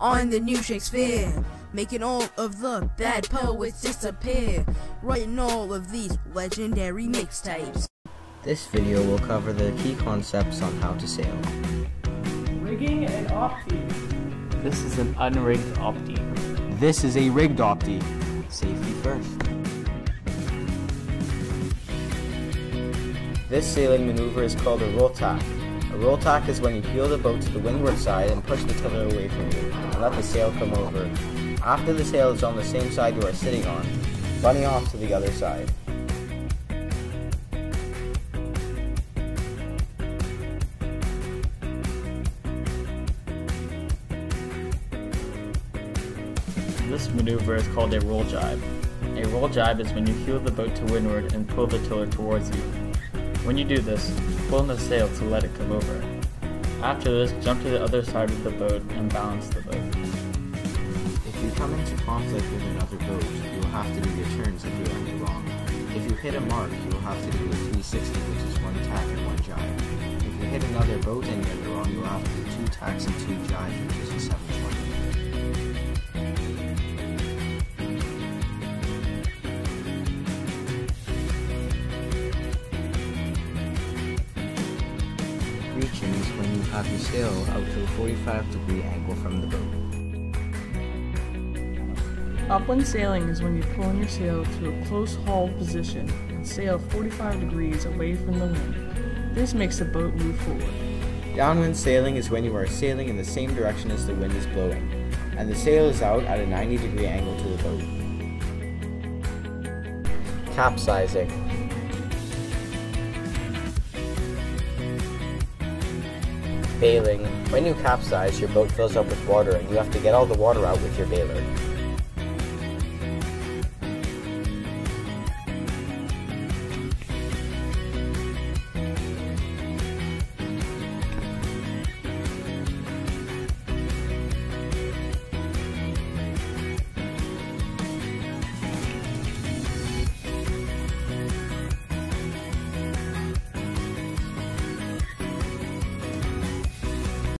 on the new Shakespeare, making all of the bad poets disappear, writing all of these legendary mixtapes. This video will cover the key concepts on how to sail. Rigging and opti. This is an unrigged opti. This is a rigged opti. Safety first. This sailing maneuver is called a roll tack. A roll tack is when you heel the boat to the windward side and push the tiller away from you, and let the sail come over. After the sail is on the same side you are sitting on, bunny off to the other side. This maneuver is called a roll jibe. A roll jibe is when you heel the boat to windward and pull the tiller towards you. When you do this, pull on the sail to let it come over. After this, jump to the other side of the boat and balance the boat. If you come into conflict with another boat, you will have to do your turns if you are in the wrong. If you hit a mark, you will have to do a 360, which is one tack and one jibe. If you hit another boat and you're in wrong, you will have to do two tacks and two jibes, when you have your sail out to a 45 degree angle from the boat. Upwind sailing is when you pull in your sail to a close haul position and sail 45 degrees away from the wind. This makes the boat move forward. Downwind sailing is when you are sailing in the same direction as the wind is blowing, and the sail is out at a 90 degree angle to the boat. Capsizing. Bailing. When you capsize, your boat fills up with water and you have to get all the water out with your bailer.